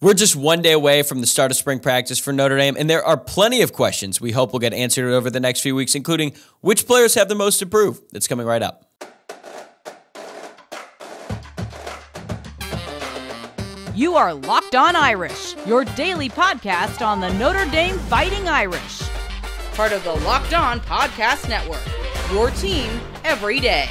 We're just one day away from the start of spring practice for Notre Dame, and there are plenty of questions we hope will get answered over the next few weeks, including which players have the most to prove. That's coming right up. You are Locked On Irish, your daily podcast on the Notre Dame Fighting Irish. Part of the Locked On Podcast Network, your team every day.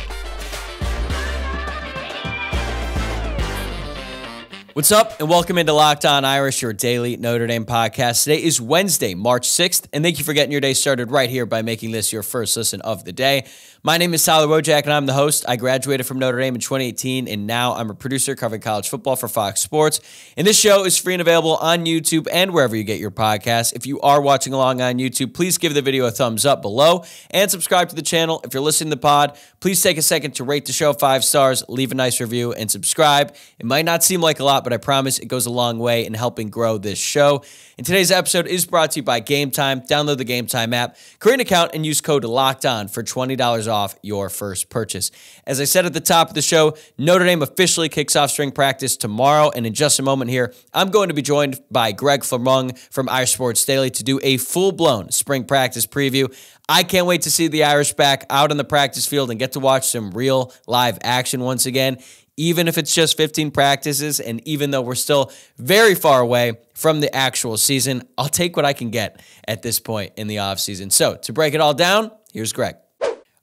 What's up, and welcome into Locked On Irish, your daily Notre Dame podcast. Today is Wednesday, March 6th, and thank you for getting your day started right here by making this your first listen of the day. My name is Tyler Wojciak, and I'm the host. I graduated from Notre Dame in 2018, and now I'm a producer covering college football for Fox Sports. And this show is free and available on YouTube and wherever you get your podcasts. If you are watching along on YouTube, please give the video a thumbs up below and subscribe to the channel. If you're listening to the pod, please take a second to rate the show five stars, leave a nice review, and subscribe. It might not seem like a lot, but I promise it goes a long way in helping grow this show. And today's episode is brought to you by Game Time. Download the Game Time app, create an account, and use code LOCKED ON for $20 off your first purchase. As I said at the top of the show, Notre Dame officially kicks off spring practice tomorrow. And in just a moment here, I'm going to be joined by Greg Flammang from Irish Sports Daily to do a full blown spring practice preview. I can't wait to see the Irish back out on the practice field and get to watch some real live action once again even if it's just 15 practices. And even though we're still very far away from the actual season, I'll take what I can get at this point in the offseason. So to break it all down, here's Greg.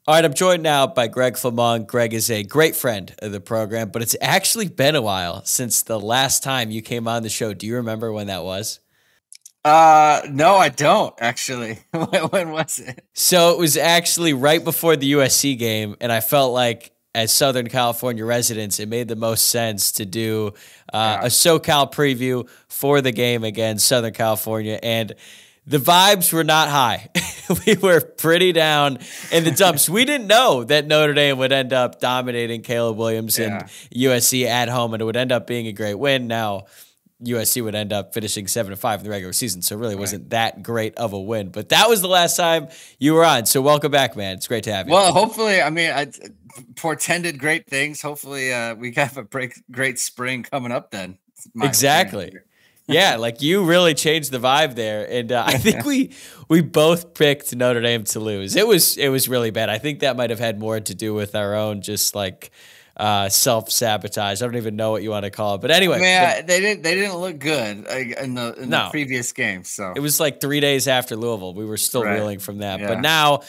All right, I'm joined now by Greg Flammang. Greg is a great friend of the program, but it's actually been a while since the last time you came on the show. Do you remember when that was? Uh, no, I don't actually. when was it? So it was actually right before the USC game, and I felt like as Southern California residents, it made the most sense to do uh, yeah. a SoCal preview for the game against Southern California. And the vibes were not high. we were pretty down in the dumps. we didn't know that Notre Dame would end up dominating Caleb Williams yeah. and USC at home, and it would end up being a great win. Now, USC would end up finishing seven to five in the regular season, so it really wasn't that great of a win. But that was the last time you were on, so welcome back, man. It's great to have you. Well, hopefully, I mean, I portended great things. Hopefully, uh, we have a break, great spring coming up. Then exactly. Yeah, like you really changed the vibe there, and uh, I think we we both picked Notre Dame to lose. It was it was really bad. I think that might have had more to do with our own just like uh, self sabotage. I don't even know what you want to call it, but anyway, yeah, they didn't they didn't look good in the in no, the previous game. So it was like three days after Louisville. We were still right. reeling from that, yeah. but now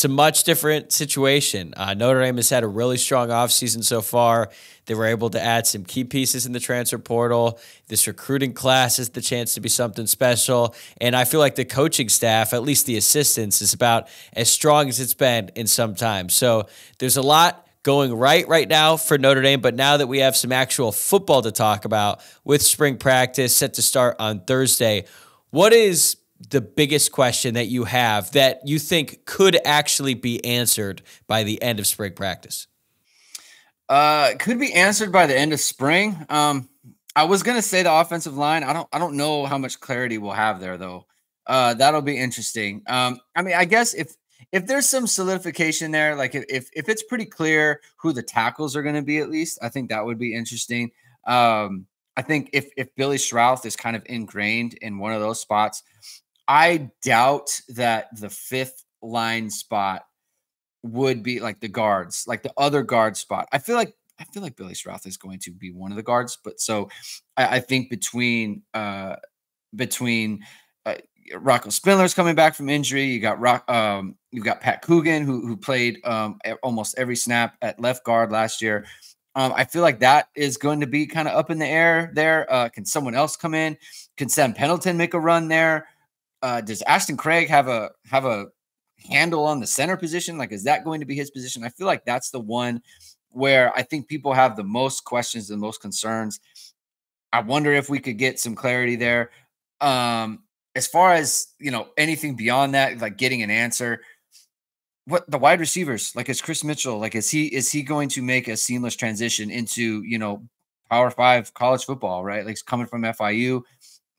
it's a much different situation. Uh, Notre Dame has had a really strong offseason so far. They were able to add some key pieces in the transfer portal. This recruiting class is the chance to be something special. And I feel like the coaching staff, at least the assistants, is about as strong as it's been in some time. So there's a lot going right right now for Notre Dame. But now that we have some actual football to talk about with spring practice set to start on Thursday, what is the biggest question that you have that you think could actually be answered by the end of spring practice? Uh, could be answered by the end of spring. Um, I was gonna say the offensive line. I don't. I don't know how much clarity we'll have there though. Uh, that'll be interesting. Um, I mean, I guess if if there's some solidification there, like if if it's pretty clear who the tackles are going to be, at least I think that would be interesting. Um, I think if if Billy Schrauth is kind of ingrained in one of those spots, I doubt that the fifth line spot would be like the guards, like the other guard spot. I feel like I feel like Billy Schrauth is going to be one of the guards, but so I, I think between uh between uh, Rocco Spindler's coming back from injury. You got Rock, um, you've got Pat Coogan who who played um almost every snap at left guard last year. Um, I feel like that is going to be kind of up in the air there. Uh, can someone else come in? Can Sam Pendleton make a run there? Uh, does Ashton Craig have a have a handle on the center position? Like, is that going to be his position? I feel like that's the one where I think people have the most questions, the most concerns. I wonder if we could get some clarity there. Um, as far as you know, anything beyond that, like getting an answer. What the wide receivers like is Chris Mitchell like is he is he going to make a seamless transition into you know Power Five college football right like coming from FIU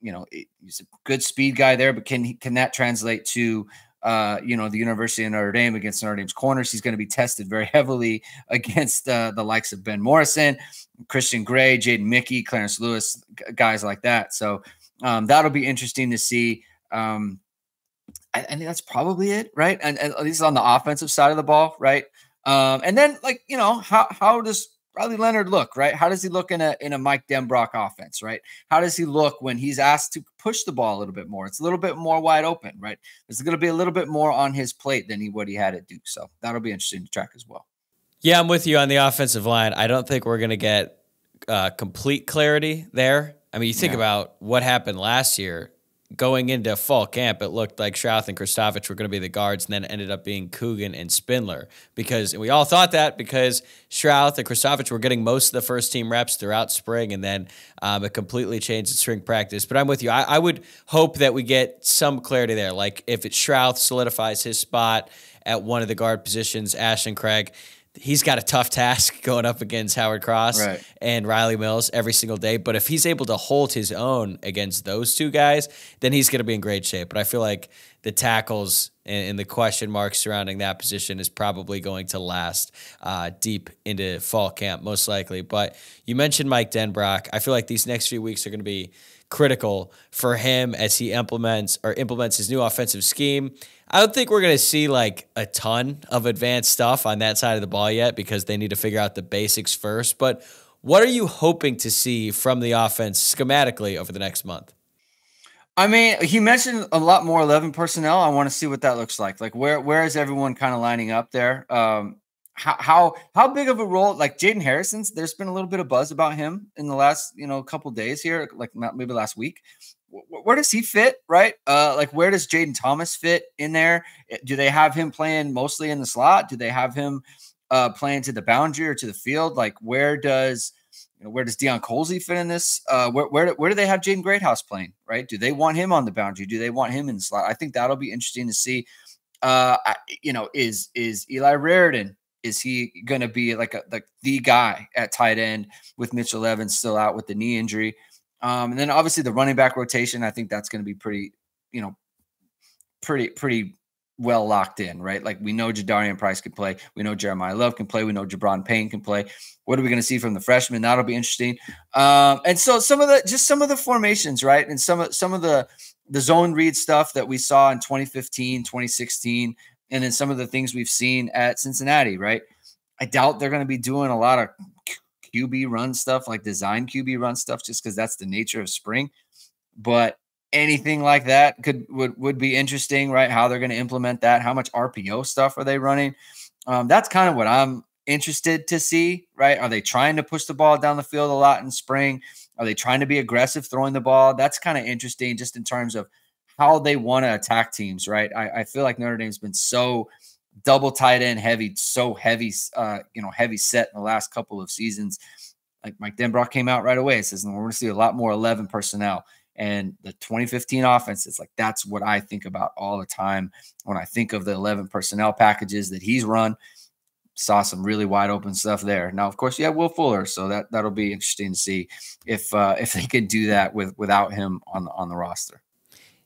you know, he's a good speed guy there, but can he, can that translate to uh, you know, the University of Notre Dame against Notre Dame's corners. He's going to be tested very heavily against uh, the likes of Ben Morrison, Christian Gray, Jaden Mickey, Clarence Lewis, guys like that. So um, that'll be interesting to see. Um, I, I, think that's probably it, right? And, and, at least on the offensive side of the ball, right? Um, and then, like you know, how how does Riley Leonard look, right? How does he look in a in a Mike Denbrock offense, right? How does he look when he's asked to push the ball a little bit more? It's a little bit more wide open, right? There's going to be a little bit more on his plate than he what he had at Duke, so that'll be interesting to track as well. Yeah, I'm with you on the offensive line. I don't think we're going to get uh, complete clarity there. I mean, you think yeah. about what happened last year going into fall camp, it looked like Schrauth and Kristofic were going to be the guards, and then it ended up being Coogan and Spindler because we all thought that because Schrauth and Kristofic were getting most of the first team reps throughout spring, and then um, it completely changed in spring practice. But I'm with you. I, I, would hope that we get some clarity there. Like if it Schrauth solidifies his spot at one of the guard positions, Ashton Craig he's got a tough task going up against Howard Cross right. and Rylie Mills every single day. But if he's able to hold his own against those two guys, then he's going to be in great shape. But I feel like the tackles and, and the question marks surrounding that position is probably going to last uh, deep into fall camp, most likely. But you mentioned Mike Denbrock. I feel like these next few weeks are going to be critical for him as he implements or implements his new offensive scheme. I don't think we're going to see like a ton of advanced stuff on that side of the ball yet because they need to figure out the basics first. But what are you hoping to see from the offense schematically over the next month? I mean, he mentioned a lot more 11 personnel. I want to see what that looks like. Like where where is everyone kind of lining up there? Um how how how big of a role like Jayden Harrison's there's been a little bit of buzz about him in the last, you know, couple days here, like maybe last week where does he fit, right? Uh, like where does Jayden Thomas fit in there? Eh, do they have him playing mostly in the slot? Do they have him uh, playing to the boundary or to the field? Like where does you know, where does Deion Colzie fit in this? Uh, where where where do they have Jaden Greathouse playing? Right? Do they want him on the boundary? Do they want him in the slot? I think that'll be interesting to see. Uh, you know, is is Eli Raridon? Is he going to be like a like the guy at tight end with Mitchell Evans still out with the knee injury? Um, and then obviously the running back rotation, I think that's going to be pretty, you know, pretty, pretty well locked in, right? Like we know Jadarian Price can play. We know Jeremiah Love can play. We know Gi'Bran Payne can play. What are we going to see from the freshmen? That'll be interesting. Um, and so some of the, just some of the formations, right? And some of, some of the, the zone read stuff that we saw in 2015, 2016, and then some of the things we've seen at Cincinnati, right? I doubt they're going to be doing a lot of QB run stuff, like design QB run stuff, just because that's the nature of spring. But anything like that could would would be interesting, right? How they're going to implement that? How much RPO stuff are they running? Um, that's kind of what I'm interested to see, right? Are they trying to push the ball down the field a lot in spring? Are they trying to be aggressive throwing the ball? That's kind of interesting, just in terms of how they want to attack teams, right? I, I feel like Notre Dame's been so double tight end heavy, so heavy, uh, you know, heavy set in the last couple of seasons. Like Mike Denbrock came out right away. It says we're going to see a lot more 11 personnel. And the 2015 offense, it's like that's what I think about all the time when I think of the 11 personnel packages that he's run. Saw some really wide open stuff there. Now, of course, you have Will Fuller, so that that'll be interesting to see if uh, if they can do that with without him on the on the roster.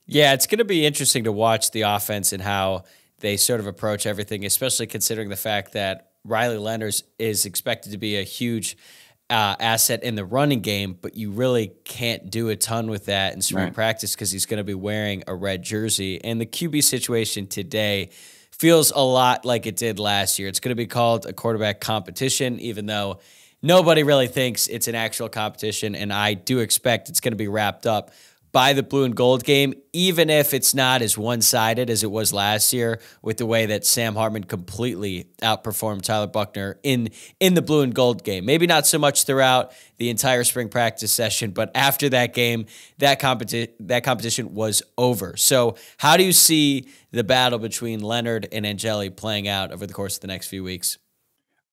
Yeah, it's going to be interesting to watch the offense and how they sort of approach everything, especially considering the fact that Riley Leonard is expected to be a huge uh, asset in the running game, but you really can't do a ton with that in spring right. practice because he's going to be wearing a red jersey. And the QB situation today feels a lot like it did last year. It's going to be called a quarterback competition, even though nobody really thinks it's an actual competition. And I do expect it's going to be wrapped up by the blue and gold game, even if it's not as one sided as it was last year with the way that Sam Hartman completely outperformed Tyler Buchner in in the blue and gold game. Maybe not so much throughout the entire spring practice session, but after that game, that competition that competition was over. So, how do you see the battle between Leonard and Angeli playing out over the course of the next few weeks?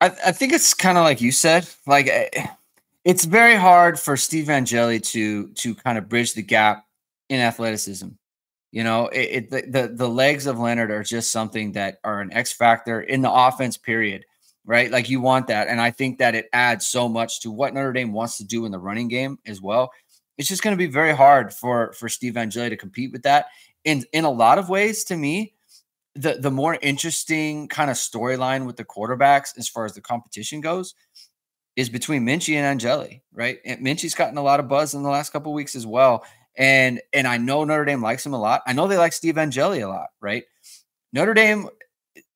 I, I think it's kind of like you said, like. Eh, it's very hard for Steve Angeli to to kind of bridge the gap in athleticism. You know, it, it the, the, the legs of Leonard are just something that are an X factor in the offense. Period. Right, like you want that, and I think that it adds so much to what Notre Dame wants to do in the running game as well. It's just going to be very hard for for Steve Angeli to compete with that. In in a lot of ways, to me, the the more interesting kind of storyline with the quarterbacks as far as the competition goes is between Minchey and Angeli, right? And Minchey's gotten a lot of buzz in the last couple weeks as well. And and I know Notre Dame likes him a lot. I know they like Steve Angeli a lot, right? Notre Dame,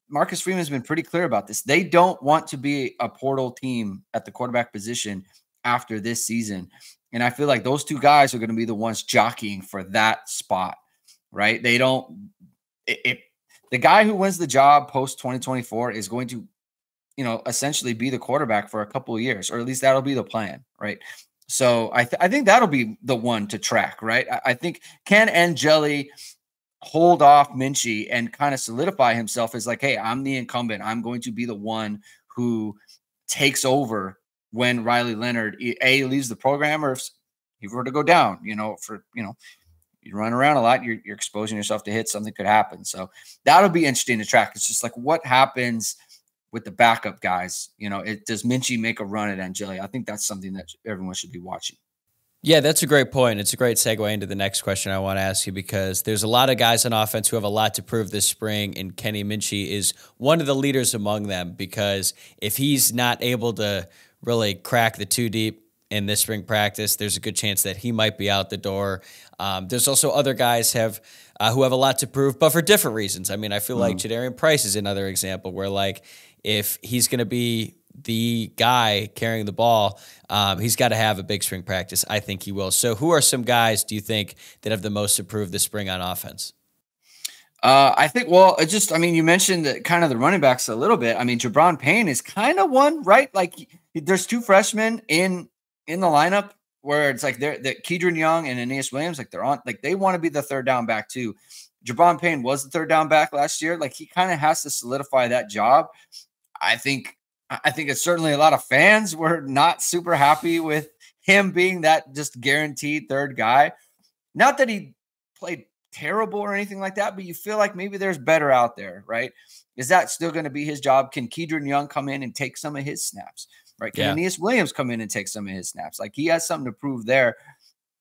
Marcus Freeman's been pretty clear about this. They don't want to be a portal team at the quarterback position after this season. And I feel like those two guys are going to be the ones jockeying for that spot, right? They don't, if the guy who wins the job post 2024 is going to, you know, essentially be the quarterback for a couple of years, or at least that'll be the plan, right? So I, th- I think that'll be the one to track, right? I, I think can Angeli hold off Minchey and kind of solidify himself as like, hey, I'm the incumbent. I'm going to be the one who takes over when Riley Leonard a leaves the program or if he were to go down. You know, for you know, you run around a lot, you're, you're exposing yourself to hits. Something could happen. So that'll be interesting to track. It's just like what happens with the backup guys. You know, it does Minchey make a run at Angeli? I think that's something that everyone should be watching. Yeah, that's a great point. It's a great segue into the next question I want to ask you because there's a lot of guys on offense who have a lot to prove this spring, and Kenny Minchey is one of the leaders among them because if he's not able to really crack the two deep in this spring practice, there's a good chance that he might be out the door. Um, there's also other guys have uh, who have a lot to prove, but for different reasons. I mean, I feel mm. like Jadarian Price is another example where like if he's going to be the guy carrying the ball, um, he's got to have a big spring practice. I think he will. So, who are some guys do you think that have the most improved this spring on offense? Uh, I think, well, it just, I mean, you mentioned that kind of the running backs a little bit. I mean, Gi'Bran Payne is kind of one, right? Like, there's two freshmen in in the lineup where it's like they're that Kedren Young and Aneyas Williams, like they're on, like they want to be the third down back too. Gi'Bran Payne was the third down back last year. Like he kind of has to solidify that job. I think I think it's certainly a lot of fans were not super happy with him being that just guaranteed third guy. Not that he played terrible or anything like that, but you feel like maybe there's better out there, right? Is that still going to be his job? Can Kedren Young come in and take some of his snaps? Right? Can yeah. Aneyas Williams come in and take some of his snaps? Like he has something to prove there.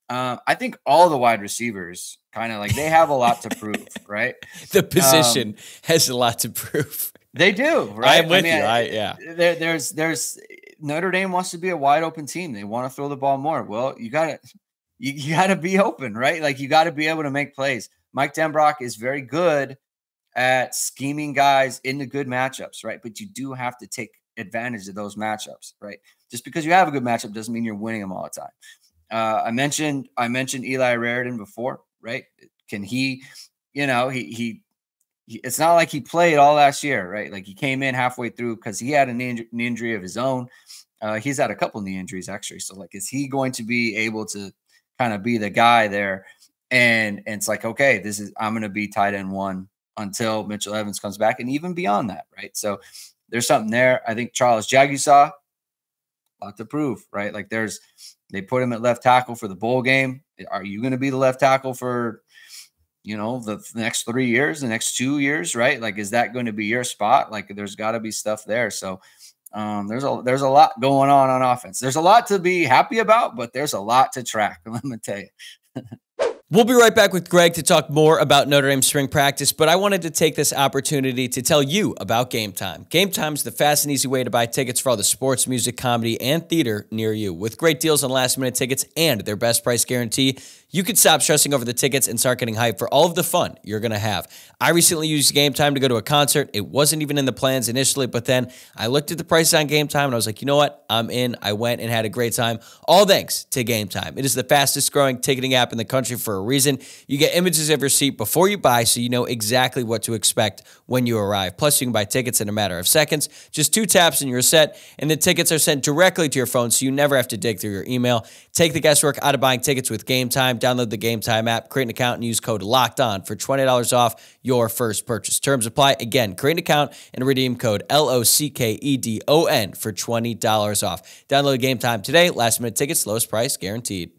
Uh, I think all the wide receivers kind of like they have a lot to prove, right? The position um, has a lot to prove. They do, right? I'm with I mean, you. I, yeah. There, there's there's Notre Dame wants to be a wide open team. They want to throw the ball more. Well, you got to you, you got to be open, right? Like you got to be able to make plays. Mike Denbrock is very good at scheming guys into good matchups, right? But you do have to take advantage of those matchups, right? Just because you have a good matchup doesn't mean you're winning them all the time. Uh, I mentioned I mentioned Eli Raridon before, right? Can he, you know, he he it's not like he played all last year, right? Like he came in halfway through because he had an, knee injury of his own. Uh, he's had a couple knee injuries actually. So like, is he going to be able to kind of be the guy there? And and it's like, okay, this is I'm going to be tight end one until Mitchell Evans comes back, and even beyond that, right? So there's something there. I think Charles Jagusah, a lot to prove, right? Like there's they put him at left tackle for the bowl game. Are you going to be the left tackle for you know the, next three years the next two years right? Like is that going to be your spot? Like there's got to be stuff there. So um, there's a there's a lot going on on offense. There's a lot to be happy about but there's a lot to track let me tell you. We'll be right back with Greg to talk more about Notre Dame spring practice, but I wanted to take this opportunity to tell you about Game Time. Game Time is the fast and easy way to buy tickets for all the sports, music, comedy, and theater near you. With great deals on last minute tickets and their best price guarantee, you could stop stressing over the tickets and start getting hyped for all of the fun you're going to have. I recently used Game Time to go to a concert. It wasn't even in the plans initially, but then I looked at the price on Game Time and I was like, you know what? I'm in. I went and had a great time. All thanks to Game Time. It is the fastest growing ticketing app in the country for a reason. You get images of your seat before you buy, so you know exactly what to expect when you arrive. Plus, you can buy tickets in a matter of seconds. Just two taps and you're set, and the tickets are sent directly to your phone, so you never have to dig through your email. Take the guesswork out of buying tickets with Game Time. Download the Game Time app, create an account, and use code Locked On for twenty dollars off your first purchase. Terms apply. Again, create an account and redeem code L O C K E D O N for twenty dollars off. Download Game Time today. Last minute tickets, lowest price guaranteed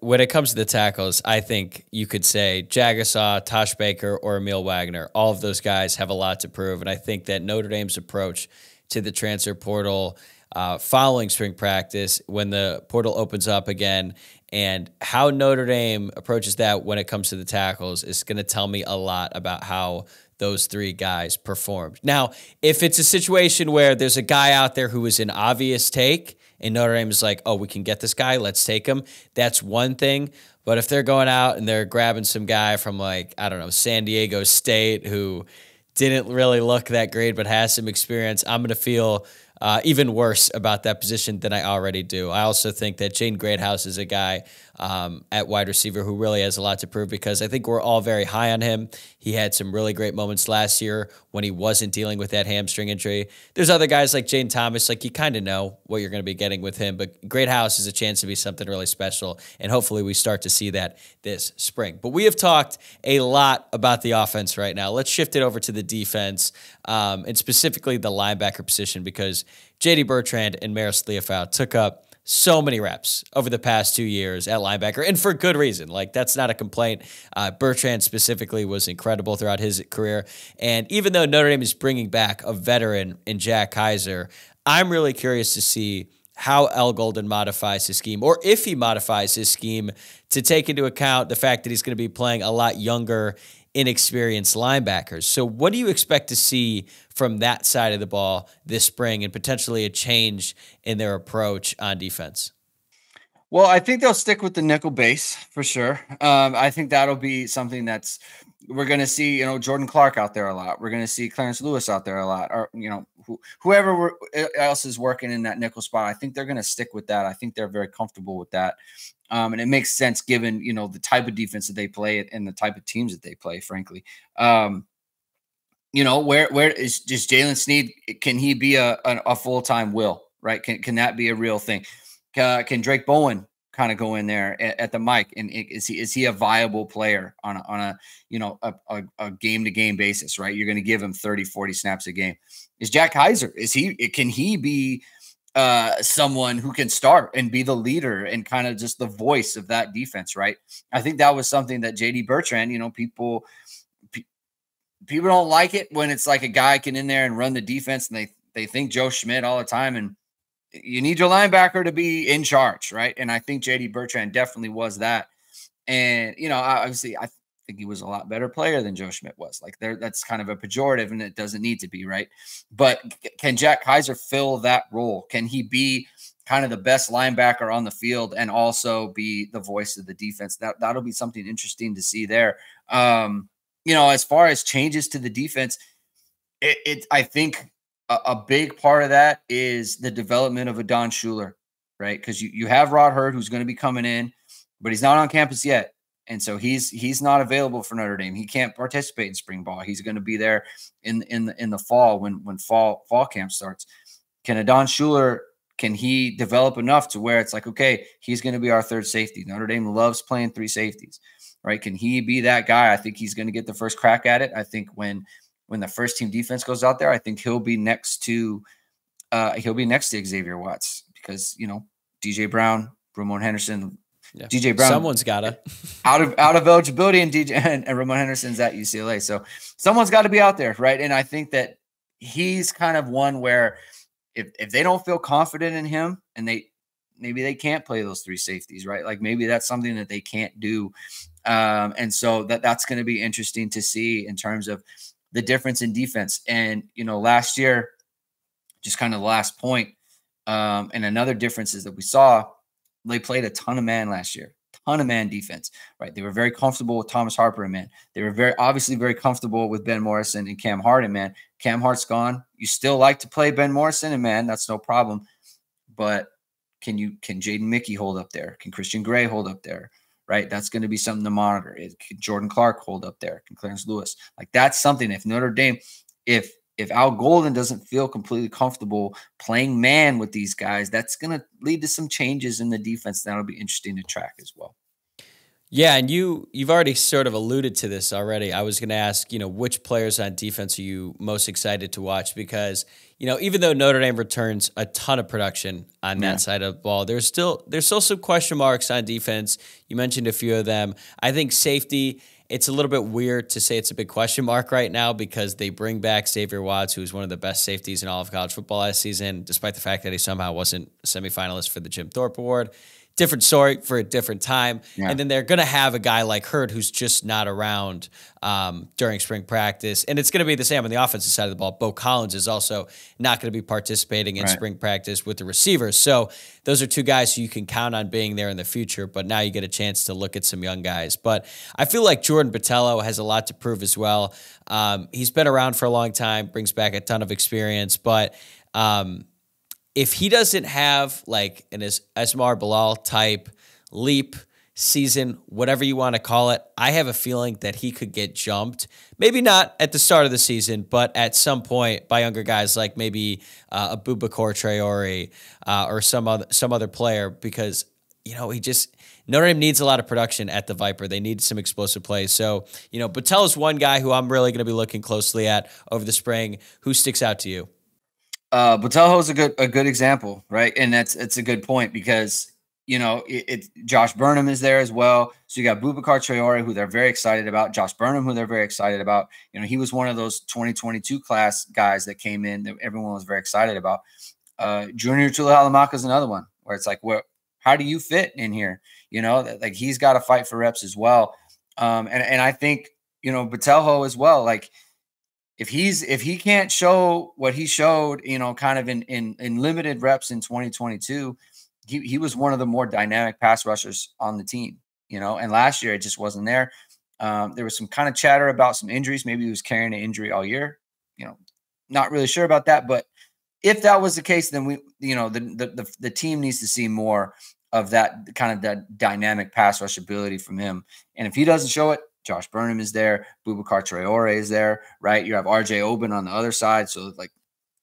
when it comes to the tackles, I think you could say Jagusah, Tosh Baker, or Aamil Wagner. All of those guys have a lot to prove, and I think that Notre Dame's approach to the transfer portal uh, following spring practice, when the portal opens up again, and how Notre Dame approaches that when it comes to the tackles is going to tell me a lot about how those three guys performed. Now, if it's a situation where there's a guy out there who is an obvious take and Notre Dame is like, oh, we can get this guy, let's take him, that's one thing. But if they're going out and they're grabbing some guy from like, I don't know, San Diego State who didn't really look that great but has some experience, I'm going to feel uh, even worse about that position than I already do. I also think that Jaden Greathouse is a guy um, at wide receiver who really has a lot to prove because I think we're all very high on him. He had some really great moments last year when he wasn't dealing with that hamstring injury. There's other guys like Jayden Thomas, like you kind of know what you're going to be getting with him, but Greathouse is a chance to be something really special, and hopefully we start to see that this spring. But we have talked a lot about the offense right now. Let's shift it over to the defense um, and specifically the linebacker position because JD Bertrand and Marist Liufau took up so many reps over the past two years at linebacker, and for good reason. Like, that's not a complaint. Uh, Bertrand specifically was incredible throughout his career. And even though Notre Dame is bringing back a veteran in Jack Kiser, I'm really curious to see how Al Golden modifies his scheme, or if he modifies his scheme to take into account the fact that he's going to be playing a lot younger inexperienced linebackers. So, what do you expect to see from that side of the ball this spring and potentially a change in their approach on defense? Well, I think they'll stick with the nickel base for sure. Um, I think that'll be something that's we're going to see. You know, Jordan Clark out there a lot. We're going to see Clarence Lewis out there a lot, or you know, wh- whoever else is working in that nickel spot. I think they're going to stick with that. I think they're very comfortable with that. Um, and it makes sense given you know the type of defense that they play and the type of teams that they play. Frankly, um, you know where where is just Jaylen Sneed? Can he be a a, a full time will? Right? Can can that be a real thing? Uh, can Drayk Bowen kind of go in there at, at, the mic and is he is he a viable player on a, on a you know a, a game to game basis right you're going to give him 30 40 snaps a game is jack Kiser is he can he be uh, someone who can start and be the leader and kind of just the voice of that defense, right? I think that was something that JD Bertrand, you know, people pe- people don't like it when it's like a guy can in there and run the defense and they they think Joe Schmidt all the time and you need your linebacker to be in charge, right? And I think JD Bertrand definitely was that. And you know, obviously I think he was a lot better player than Joe Schmidt was. Like there, that's kind of a pejorative, and it doesn't need to be, right? But can Jack Kiser fill that role? Can he be kind of the best linebacker on the field and also be the voice of the defense? That that'll be something interesting to see there. Um, you know, as far as changes to the defense, it, it I think a, a, big part of that is the development of a Don Shuler, right? Because you you have Rod Heard who's going to be coming in, but he's not on campus yet and so he's he's not available for Notre Dame. He can't participate in spring ball. He's going to be there in in the, in the fall when when fall fall camp starts. Can Adon Shuler can he develop enough to where it's like okay, he's going to be our third safety. Notre Dame loves playing three safeties, right? Can he be that guy? I think he's going to get the first crack at it. I think when when the first team defense goes out there, I think he'll be next to uh, he'll be next to Xavier Watts because you know DJ Brown, Ramon Henderson, yeah. DJ Brown. Someone's gotta out of out of eligibility, and DJ and, and Ramon Henderson's at UCLA. So someone's got to be out there, right? And I think that he's kind of one where if if they don't feel confident in him, and they maybe they can't play those three safeties, right? Like maybe that's something that they can't do, um, and so that that's going to be interesting to see in terms of the difference in defense. And you know, last year, just kind of the last point, um, and another difference is that we saw they played a ton of man last year, ton of man defense, right? They were very comfortable with Thomas Harper and man. They were very obviously very comfortable with Ben Morrison and Cam Hart and man. Cam Hart's gone. You still like to play Ben Morrison and man, that's no problem. But can you can Jaden Mickey hold up there? Can Christian Gray hold up there? Right, that's going to be something to monitor. Can Jordan Clark hold up there? Can Clarence Lewis? Like that's something. If Notre Dame, if if Al Golden doesn't feel completely comfortable playing man with these guys, that's going to lead to some changes in the defense. That'll be interesting to track as well. Yeah, and you you've already sort of alluded to this already. I was going to ask, you know, which players on defense are you most excited to watch because, you know, even though Notre Dame returns a ton of production on that yeah. side of the ball, there's still there's still some question marks on defense. You mentioned a few of them. I think safety it's a little bit weird to say it's a big question mark right now because they bring back Xavier Watts, who's one of the best safeties in all of college football last season, despite the fact that he somehow wasn't a semifinalist for the Jim Thorpe Award. Different story for a different time. Yeah. And then they're going to have a guy like Heard who's just not around um, during spring practice. And it's going to be the same on the offensive side of the ball. Beaux Collins is also not going to be participating in right. spring practice with the receivers. So those are two guys who you can count on being there in the future. But now you get a chance to look at some young guys. But I feel like Jordan Botelho has a lot to prove as well. Um, he's been around for a long time, brings back a ton of experience, but um, if he doesn't have like an Asmar Bilal type leap season, whatever you want to call it, I have a feeling that he could get jumped. Maybe not at the start of the season, but at some point by younger guys like maybe uh, Abubakar Traore uh, or some other some other player because you know he just Notre Dame needs a lot of production at the Viper. They need some explosive plays. So you know, Botelho is one guy who I'm really going to be looking closely at over the spring. Who sticks out to you? Uh, is a good a good example, right? And that's it's a good point because you know it, it, Josh Burnham is there as well. So you got Boubacar Traore, who they're very excited about. Josh Burnham, who they're very excited about. You know, he was one of those 2022 class guys that came in that everyone was very excited about. Uh, Junior Tuihalamaka is another one where it's like, where how do you fit in here? You know, like he's got to fight for reps as well. Um, and and I think you know Botelho as well, like if he's if he can't show what he showed, you know, kind of in in in limited reps in 2022, he he was one of the more dynamic pass rushers on the team, you know. And last year it just wasn't there. Um, there was some kind of chatter about some injuries. Maybe he was carrying an injury all year. You know, not really sure about that. But if that was the case, then we, you know, the the the, the team needs to see more of that kind of that dynamic pass rush ability from him. And if he doesn't show it, Josh Burnham is there, Boubacar Traore is there, right? You have RJ Oben on the other side, so like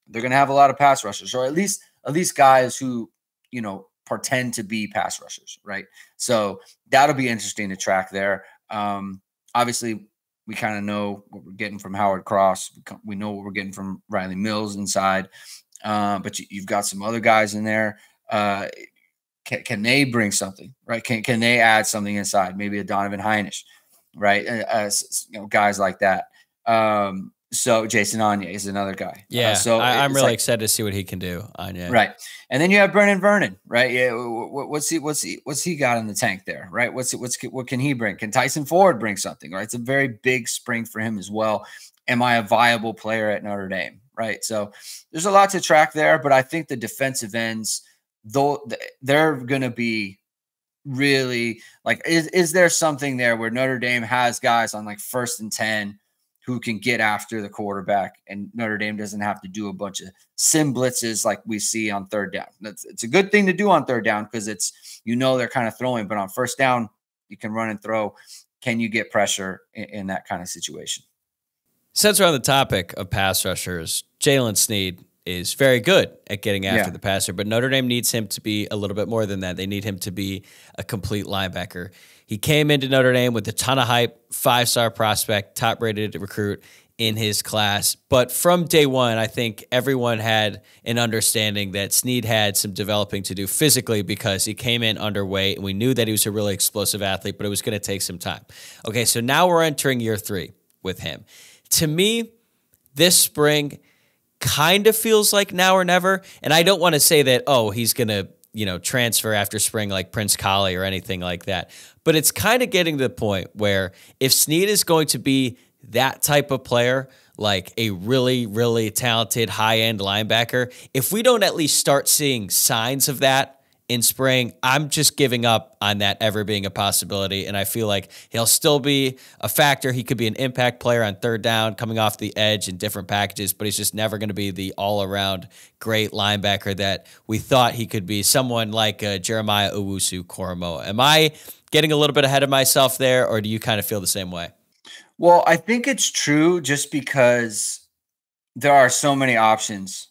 they're gonna have a lot of pass rushers, or at least at least guys who you know pretend to be pass rushers, right? So that'll be interesting to track there. Um, obviously, we kind of know what we're getting from Howard Cross. We know what we're getting from Rylie Mills inside, uh, but you, have got some other guys in there. Uh, can, can, they bring something, right? Can, can they add something inside? Maybe a Donovan Hinish right? As you know, guys like that. Um, so Jason Onye is another guy. Uh, yeah. Uh, so I, am really like, excited to see what he can do. Onye. Right. And then you have Brenan Vernon, right? Yeah. What's he? What's he? What's he got in the tank there? Right. What's it? what's what can he bring? Can Tyson Ford bring something? Right. It's a very big spring for him as well. Am I a viable player at Notre Dame? Right. So there's a lot to track there, but I think the defensive ends, though, they're going to be really like is, is there something there where Notre Dame has guys on like first and 10 who can get after the quarterback and Notre Dame doesn't have to do a bunch of sim blitzes like we see on third down. That's it's a good thing to do on third down because it's you know they're kind of throwing, but on first down you can run and throw. Can you get pressure in, in that kind of situation? Since we're on the topic of pass rushers, Jaylen Sneed is very good at getting after yeah. the passer, but Notre Dame needs him to be a little bit more than that. They need him to be a complete linebacker. He came into Notre Dame with a ton of hype, five star prospect, top rated recruit in his class. But from day one, I think everyone had an understanding that Sneed had some developing to do physically because he came in underweight and we knew that he was a really explosive athlete, but it was going to take some time. Okay, so now we're entering year three with him. To me, this spring, kind of feels like now or never. And I don't want to say that, oh, he's going to, you know, transfer after spring like Prince Kollie or anything like that. But it's kind of getting to the point where if Sneed is going to be that type of player, like a really, really talented high end linebacker, if we don't at least start seeing signs of that in spring. I'm just giving up on that ever being a possibility. And I feel like he'll still be a factor. He could be an impact player on third down, coming off the edge in different packages, but he's just never going to be the all around great linebacker that we thought he could be. Someone like uh, Jeremiah Owusu Koramoah. Am I getting a little bit ahead of myself there, or do you kind of feel the same way? Well, I think it's true just because there are so many options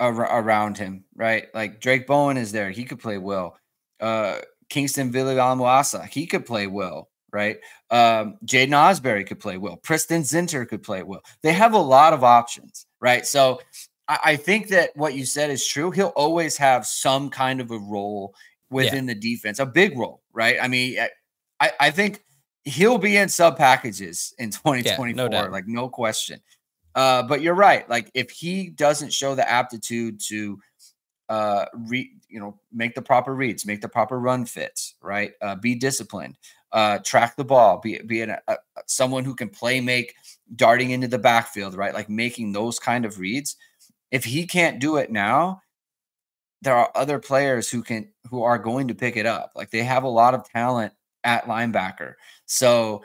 ar- around him, right? Like Drayk Bowen is there; he could play well. Uh, Kingston Viliamu-Asa, he could play well, right? Um, Jaiden Ausberry could play well. Preston Zinter could play well. They have a lot of options, right? So I, I think that what you said is true. He'll always have some kind of a role within yeah. the defense, a big role, right? I mean, I, I think he'll be in sub packages in 2024, yeah, no like no question. Uh, but you're right. Like if he doesn't show the aptitude to uh, re, you know, make the proper reads, make the proper run fits, right? Uh, be disciplined, uh, track the ball, be be an, a, someone who can play make darting into the backfield, right? Like making those kind of reads. If he can't do it now, there are other players who can who are going to pick it up. Like they have a lot of talent at linebacker. So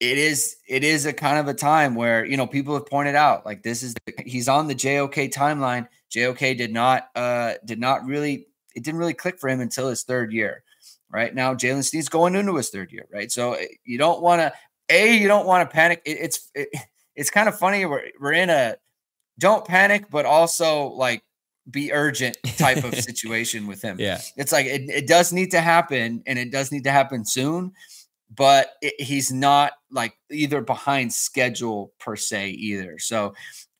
it is it is a kind of a time where you know people have pointed out like this is he's on the JOK timeline. JOK did not uh did not really it didn't really click for him until his third year. Right now, Jaylen Sneed's going into his third year, right? So eh, you don't want to a you don't want to panic. It, it's it, it's kind of funny. We're we're in a don't panic, but also like be urgent type of situation with him. Yeah, it's like it, it does need to happen, and it does need to happen soon but it, he's not like either behind schedule per se either. So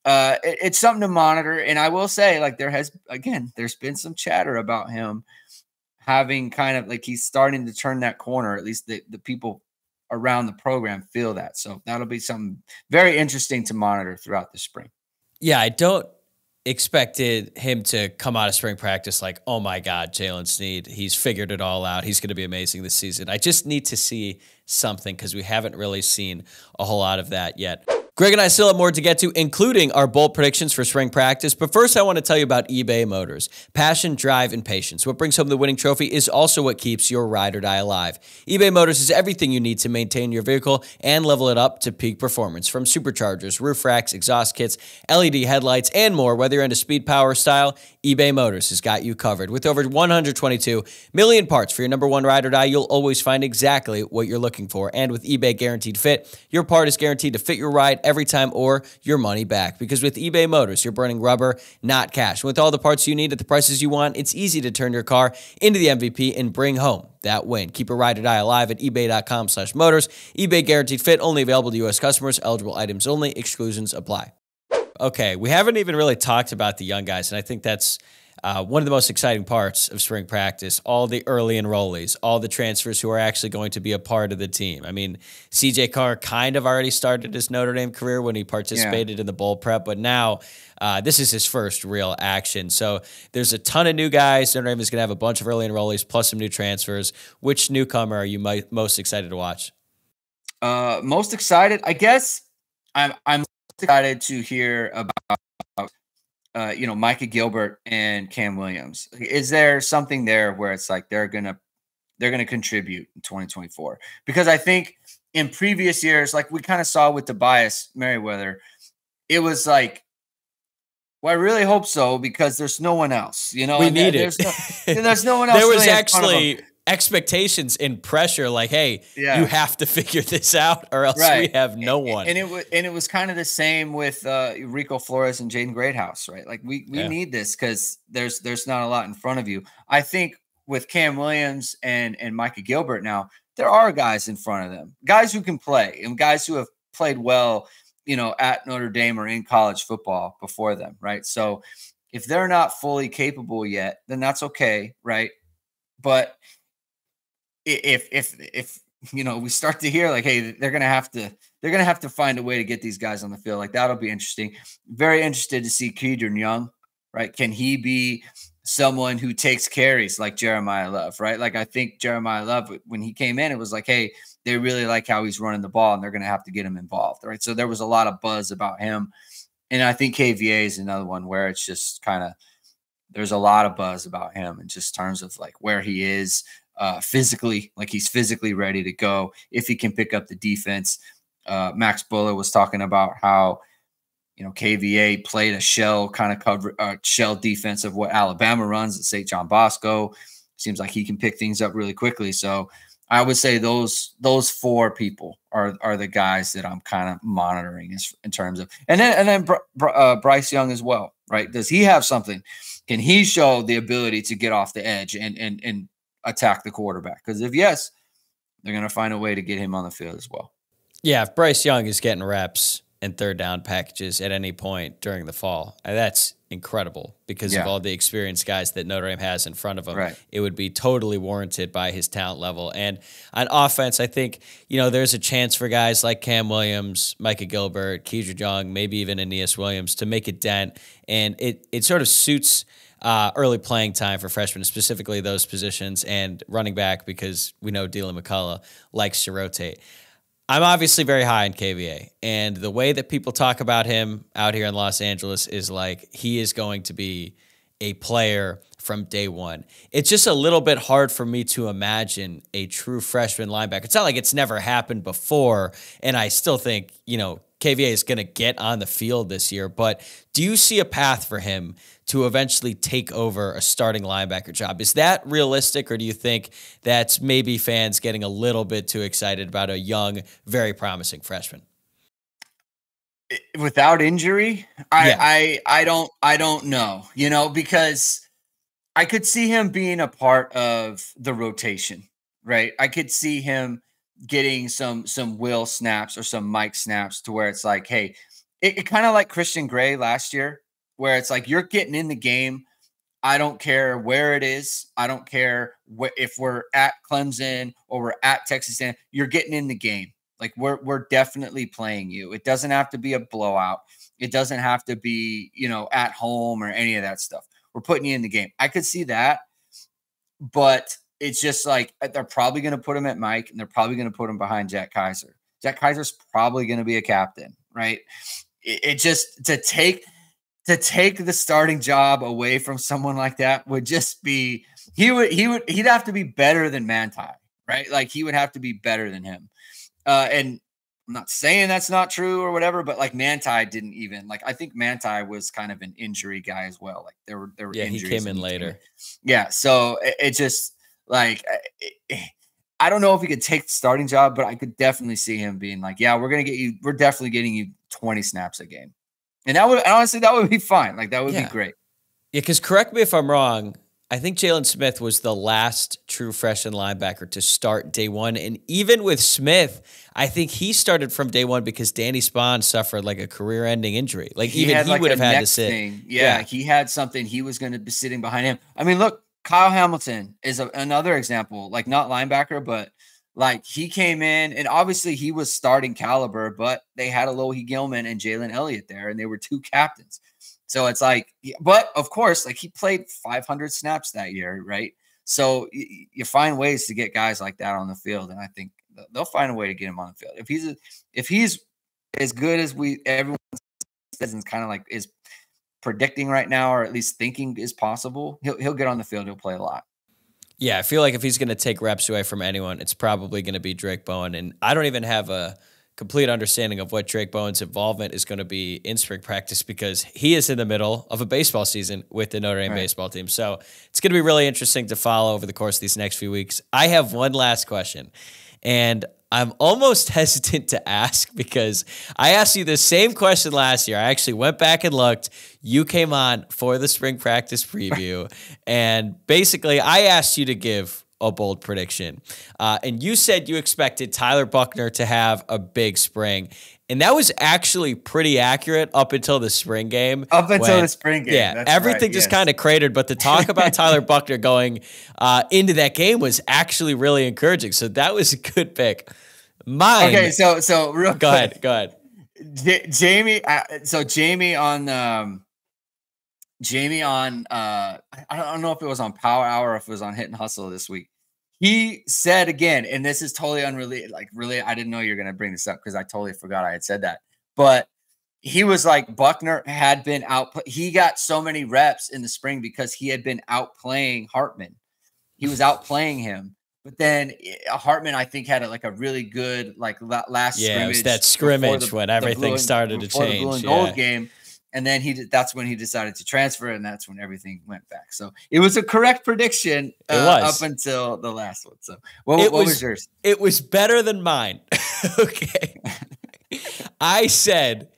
uh, it, it's something to monitor. And I will say, like, there has again, there's been some chatter about him having kind of like he's starting to turn that corner. At least the, the people around the program feel that. So that'll be something very interesting to monitor throughout the spring. Yeah, I don't expected him to come out of spring practice like, oh my God, Jaylen Sneed, he's figured it all out. He's going to be amazing this season. I just need to see something because we haven't really seen a whole lot of that yet. Greg and I still have more to get to, including our bold predictions for spring practice. But first, I want to tell you about eBay Motors. Passion, drive, and patience. What brings home the winning trophy is also what keeps your ride or die alive. eBay Motors is everything you need to maintain your vehicle and level it up to peak performance. From superchargers, roof racks, exhaust kits, LED headlights, and more, whether you're into speed, power, style, eBay Motors has got you covered. With over 122 million parts for your number one ride or die, you'll always find exactly what you're looking for. And with eBay Guaranteed Fit, your part is guaranteed to fit your ride every time or your money back. Because with eBay Motors, you're burning rubber, not cash. And With all the parts you need at the prices you want, it's easy to turn your car into the MVP and bring home that win. Keep a ride or die alive at ebay.com slash motors. eBay guaranteed fit only available to U.S. customers. Eligible items only. Exclusions apply. Okay, we haven't even really talked about the young guys, and I think that's – uh, one of the most exciting parts of spring practice, all the early enrollees, all the transfers who are actually going to be a part of the team. I mean, CJ Carr kind of already started his Notre Dame career when he participated yeah. in the bowl prep, but now uh, this is his first real action. So there's a ton of new guys. Notre Dame is going to have a bunch of early enrollees plus some new transfers. Which newcomer are you most excited to watch? Uh, most excited, I guess. I'm I'm excited to hear about uh, you know, Micah Gilbert and Cam Williams. Is there something there where it's like they're gonna they're gonna contribute in 2024? Because I think in previous years, like we kind of saw with Tobias Merriweather, it was like, well, I really hope so because there's no one else. You know, we need it. There's no, there's no one else. there was actually expectations and pressure like hey yeah. you have to figure this out or else right. we have no one and it was and it was kind of the same with uh rico flores and jaden greathouse right like we we yeah. need this because there's there's not a lot in front of you i think with cam williams and and micah gilbert now there are guys in front of them guys who can play and guys who have played well you know at notre dame or in college football before them right so if they're not fully capable yet then that's okay right but if if if you know we start to hear like hey they're gonna have to they're gonna have to find a way to get these guys on the field like that'll be interesting. Very interested to see Kedren Young right? Can he be someone who takes carries like jeremiah Love right? Like I think jeremiah Love when he came in it was like hey they really like how he's running the ball and they're gonna have to get him involved right? So there was a lot of buzz about him. And I think KVA is another one where it's just kind of there's a lot of buzz about him in just terms of like where he is uh, physically, like he's physically ready to go if he can pick up the defense. Uh, Max Buller was talking about how you know KVA played a shell kind of cover uh, shell defense of what Alabama runs at St. John Bosco. Seems like he can pick things up really quickly. So I would say those those four people are are the guys that I'm kind of monitoring in terms of, and then and then Br- uh, Bryce Young as well, right? Does he have something? Can he show the ability to get off the edge and and and attack the quarterback? Because if yes, they're going to find a way to get him on the field as well. Yeah, if Bryce Young is getting reps and third down packages at any point during the fall, uh, that's incredible because yeah. of all the experienced guys that Notre Dame has in front of him. Right. It would be totally warranted by his talent level. And on offense, I think, you know, there's a chance for guys like Cam Williams, Micah Gilbert, Kedren Young, maybe even Aneyas Williams to make a dent. And it, it sort of suits – uh, early playing time for freshmen, specifically those positions and running back because we know Deland McCullough likes to rotate. I'm obviously very high in KVA, and the way that people talk about him out here in Los Angeles is like he is going to be a player from day one. It's just a little bit hard for me to imagine a true freshman linebacker. It's not like it's never happened before, and I still think, you know, KVA is going to get on the field this year, but do you see a path for him to eventually take over a starting linebacker job? Is that realistic, or do you think that's maybe fans getting a little bit too excited about a young, very promising freshman? Without injury, I, yeah. I I don't I don't know, you know, because I could see him being a part of the rotation, right? I could see him getting some some will snaps or some Mike snaps to where it's like, hey, it, it kind of like Christian Gray last year, where it's like you're getting in the game. I don't care where it is. I don't care if we're at Clemson or we're at Texas A&M. You're getting in the game. Like we're we're definitely playing you. It doesn't have to be a blowout. It doesn't have to be you know at home or any of that stuff. We're putting you in the game. I could see that, but it's just like uh, they're probably going to put him at Mike and they're probably going to put him behind Jack Kiser. Jack Kiser's probably going to be a captain, right? It, it, just to take to take the starting job away from someone like that would just be he would he would he'd have to be better than Manti, right? Like he would have to be better than him. Uh, and I'm not saying that's not true or whatever, but like Manti didn't even like I think Manti was kind of an injury guy as well. Like there were there were yeah he came in later. Team. Yeah, so it, it just like, I don't know if he could take the starting job, but I could definitely see him being like, "Yeah, we're gonna get you. We're definitely getting you 20 snaps a game," and that would honestly that would be fine. Like that would yeah. be great. Yeah, because correct me if I'm wrong. I think Jaylon Smith was the last true freshman linebacker to start day one. And even with Smith, I think he started from day one because Danny Spond suffered like a career ending injury. Like he even he like would have had to sit. Yeah, yeah, he had something. He was going to be sitting behind him. I mean, look, Kyle Hamilton is a, another example, like not linebacker, but like he came in and obviously he was starting caliber, but they had Alohi Gilman and Jalen Elliott there, and they were two captains. So it's like, but of course, like he played 500 snaps that year, right? So you, find ways to get guys like that on the field, and I think they'll find a way to get him on the field. If he's if he's as good as we everyone says, and kind of like is predicting right now, or at least thinking is possible, he'll he'll get on the field. He'll play a lot. Yeah, I feel like if he's going to take reps away from anyone, it's probably going to be Drayk Bowen. And I don't even have a complete understanding of what Drayk Bowen's involvement is going to be in spring practice because he is in the middle of a baseball season with the Notre Dame right. baseball team. So it's going to be really interesting to follow over the course of these next few weeks. I have one last question. And I'm almost hesitant to ask because I asked you the same question last year. I actually went back and looked. You came on for the spring practice preview, and basically, I asked you to give a bold prediction. Uh, and you said you expected Tyler Buchner to have a big spring. And that was actually pretty accurate up until the spring game. Up until when, the spring game. Yeah. Everything right, just yes. kind of cratered. But the talk about Tyler Buchner going uh, into that game was actually really encouraging. So that was a good pick. Mine. Okay. So, so real Go quick. ahead. Go ahead. J- Jamie. Uh, so, Jamie on, um, Jamie on, uh, I don't know if it was on Power Hour or if it was on Hit and Hustle this week he said again, and this is totally unrelated. Like, really, I didn't know you were going to bring this up because I totally forgot I had said that. But he was like, Buchner had been out. He got so many reps in the spring because he had been outplaying Hartman. He was outplaying him. But then eh, Hartman, I think, had a, like a really good like last yeah, scrimmage. that scrimmage the, when everything and, started to change. The blue and gold yeah. game and then he that's when he decided to transfer and that's when everything went back. So it was a correct prediction uh, up until the last one. So what, what was, was, yours? it was better than mine. Okay. I said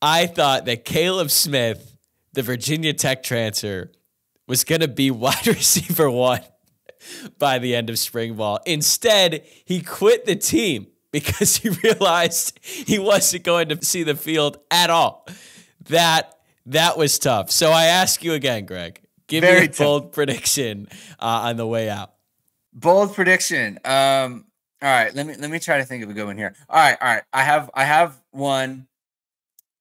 i thought that kaleb smith the virginia tech transfer was going to be wide receiver one by the end of spring ball. Instead he quit the team because he realized he wasn't going to see the field at all that that was tough. So I ask you again, Greg. Give Very me a tough. bold prediction uh, on the way out. Bold prediction. Um, all right, let me let me try to think of a good one here. All right, all right. I have I have one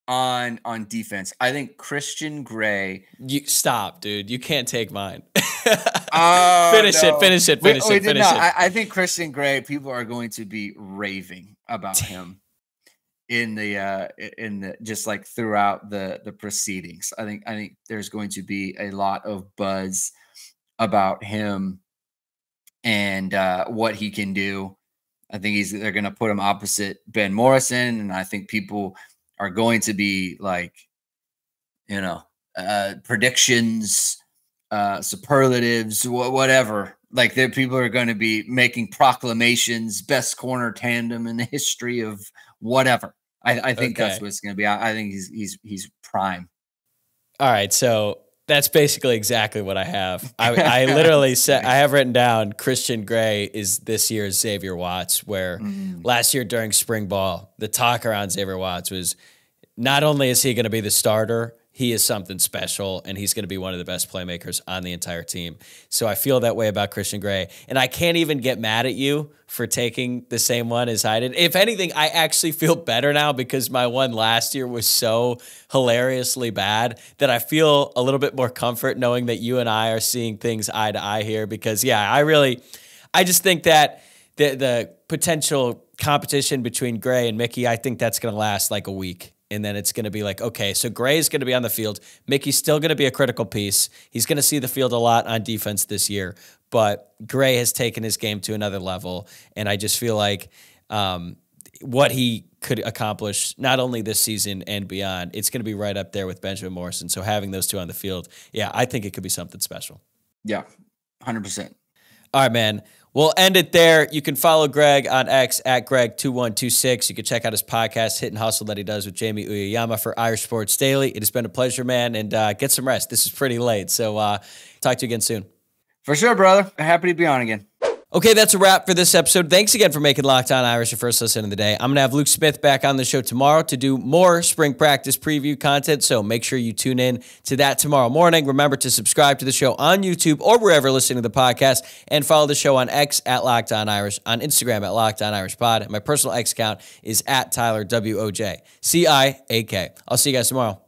on on defense. I think Christian Gray. You stop, dude. You can't take mine. Oh, finish no. it. Finish it. Finish we, it. we Finish it. I, I think Christian Gray. People are going to be raving about him in the uh in the just like throughout the the proceedings. I think I think there's going to be a lot of buzz about him and uh what he can do. I think he's they're going to put him opposite Ben Morrison, and I think people are going to be like, you know, uh predictions, uh superlatives, wha- whatever. Like that, people are going to be making proclamations, best corner tandem in the history of whatever. I, I think that's Okay. what it's going to be. I, I think he's he's he's prime. All right, so that's basically exactly what I have. I, I literally said I have written down Christian Gray is this year's Xavier Watts, where Mm. last year during spring ball, the talk around Xavier Watts was not only is he going to be the starter, he is something special and he's going to be one of the best playmakers on the entire team. So I feel that way about Christian Gray. And I can't even get mad at you for taking the same one as I did. If anything, I actually feel better now because my one last year was so hilariously bad that I feel a little bit more comfort knowing that you and I are seeing things eye to eye here because yeah, I really I just think that the the potential competition between Gray and Mickey, I think that's going to last like a week. And then it's going to be like, okay, so Gray is going to be on the field. Mickey's still going to be a critical piece. He's going to see the field a lot on defense this year. But Gray has taken his game to another level. And I just feel like um, what he could accomplish, not only this season and beyond, it's going to be right up there with Benjamin Morrison. So having those two on the field, yeah, I think it could be something special. Yeah, hundred percent. All right, man. We'll end it there. You can follow Greg on X at Greg2126. You can check out his podcast, Hit and Hustle, that he does with Jamie Uyeyama for Irish Sports Daily. It has been a pleasure, man, and uh, get some rest. This is pretty late. So uh, talk to you again soon. For sure, brother. Happy to be on again. Okay, that's a wrap for this episode. Thanks again for making Locked On Irish your first listen of the day. I'm going to have Luke Smith back on the show tomorrow to do more spring practice preview content. So make sure you tune in to that tomorrow morning. Remember to subscribe to the show on YouTube or wherever listening to the podcast and follow the show on X at Locked On Irish, on Instagram at Locked On Irish Pod. My personal X account is at Tyler W O J C I A K. I'll see you guys tomorrow.